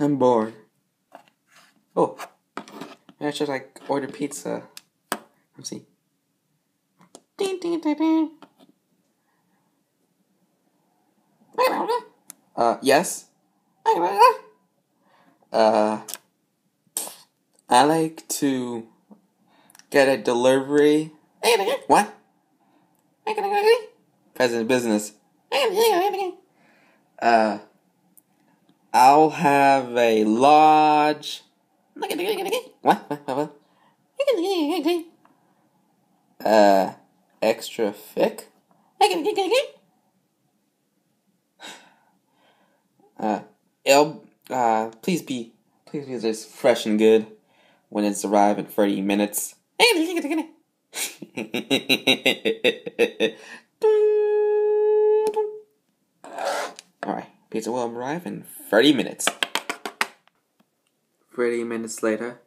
I'm bored. Oh, I should like order pizza. Let's see. Ding, ding, ding, ding. Uh, yes. Uh, I like to get a delivery. What? President business. Uh, I'll have a large. What? Uh, extra thick. Uh, it'll, uh, please be, please be just fresh and good when it's arrived in 30 minutes. pizza will arrive in 30 minutes. 30 minutes later.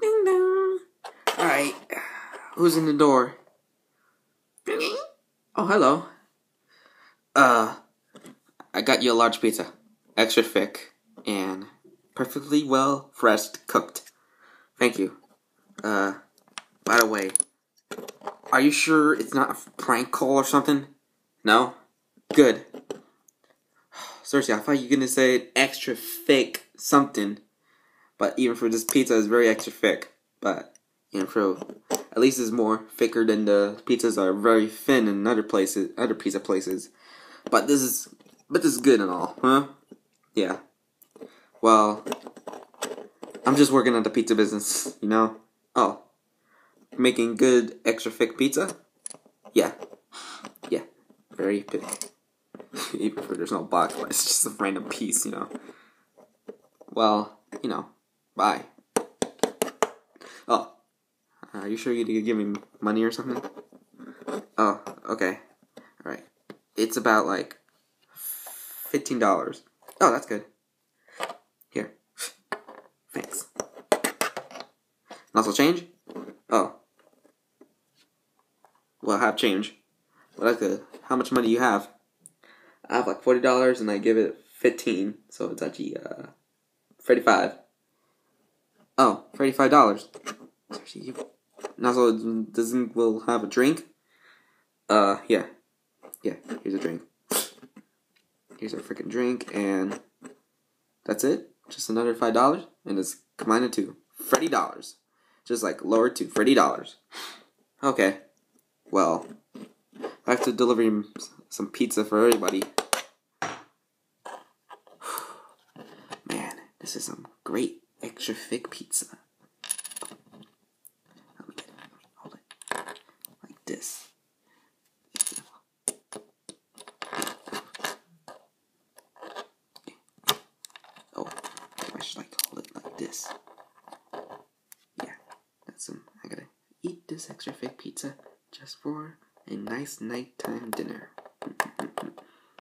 Ding dong. Alright, who's in the door? Oh, hello. Uh, I got you a large pizza, extra thick, and perfectly well fresh cooked. Thank you. Uh, by the way, are you sure it's not a prank call or something? No? Good. Seriously, I thought you were gonna say extra thick something. But even for this pizza, it's very extra thick. But, you know, for at least it's more thicker than the pizzas are very thin in other places, other pizza places. But this is, but this is good and all, huh? Yeah. Well, I'm just working on the pizza business, you know? Oh. Making good extra thick pizza? Yeah. Yeah. Very thick. If there's no box, but it's just a random piece, you know? Well, you know. Bye. Oh. Are you sure you did give me money or something? Oh, okay. Alright. It's about like $15. Oh, that's good. Here. Thanks. Also change? Oh. Well, I have change. Well, that's good. How much money you have? I have like forty dollars, and I give it fifteen, so it's actually uh thirty-five. Oh, thirty-five dollars. Also, doesn't will have a drink? Uh, yeah, yeah. Here's a drink. Here's a freaking drink, and that's it. Just another five dollars, and it's combined to thirty dollars. Just like lower to thirty dollars. Okay. Well, I have to deliver some pizza for everybody. This is some great extra thick pizza. Let me get it. Hold it. Like this. Oh, I should like hold it like this. Yeah, that's some. I gotta eat this extra thick pizza just for a nice nighttime dinner.